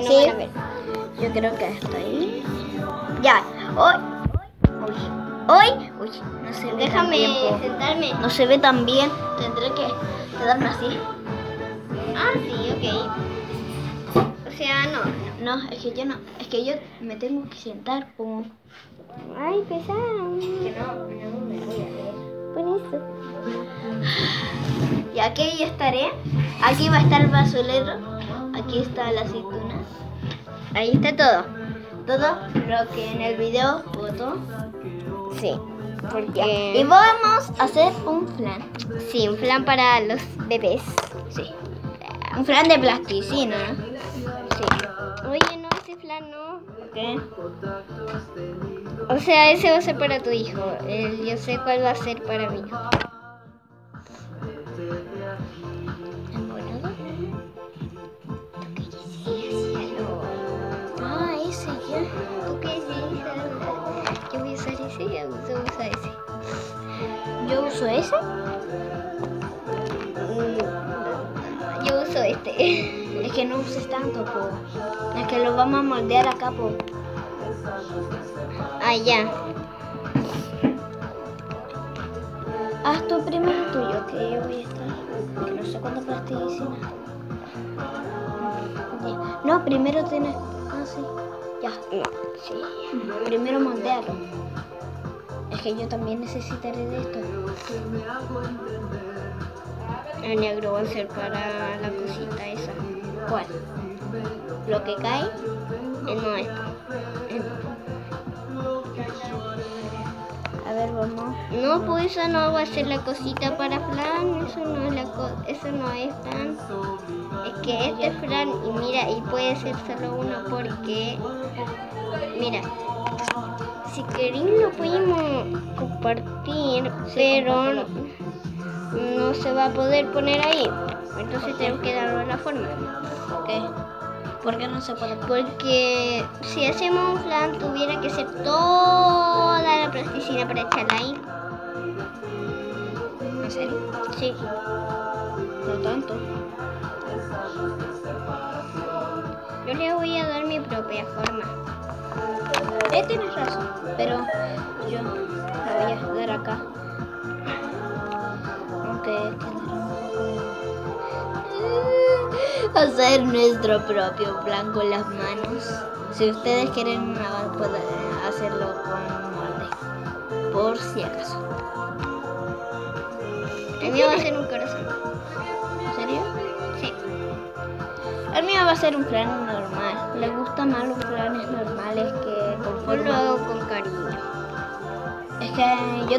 que no Sí. van a ver. Yo creo que ahí. Ya. Hoy. Hoy. Hoy. Uy, no se ve tan Déjame bien. po. sentarme. No se ve tan bien. Tendré que quedarme así. Ah, sí, ok. O sea, no. No, es que yo no. Es que yo me tengo que sentar como. Ay, pesado. Que no, no me voy a leer. Por eso. Y aquí yo estaré. Aquí va a estar el basurero. Aquí está la aceituna. Ahí está todo. Todo lo que en el video foto. Sí. Y Porque. vamos a hacer un flan. Sí, un plan para los bebés. Sí. Un flan de plasticina. Sí. Oye, no, ese flan no. ¿Qué? O sea, ese va a ser para tu hijo. El- yo sé cuál va a ser para mí. Uso ese. Mm, Yo uso este. Es que no uses tanto, po. Es que lo vamos a moldear acá, po. Ah, ya. Haz tú primero tuyo, que yo voy a estar. Que no sé cuánto plasticina. No, primero tienes. Ah, sí. Ya. Sí. Primero moldearlo. Es que yo también necesitaré de esto. El negro va a ser para la cosita esa. ¿Cuál? Lo que cae, eh, no esto. A ver, vamos. No, pues eso no va a ser la cosita para flan, eso no es la co- eso no es flan. Es que este es flan y mira, y puede ser solo uno porque mira, si queréis lo podemos compartir, pero no se va a poder poner ahí. Entonces tenemos que darle la forma. ¿Por qué no se puede poner? Porque si hacemos un flan tuviera que ser toda la plasticina para echarla ahí. ¿En serio? Sí. Eh, tienes razón. Pero yo la voy a dar acá. Aunque. Hacer nuestro propio plan con las manos. Si ustedes quieren pueden hacerlo con molde. Por si acaso. El mío va a ser un corazón. ¿En serio? Sí. El mío va a ser un plan normal. Le gustan más los planes normales que Yo lo hago con cariño. Es que yo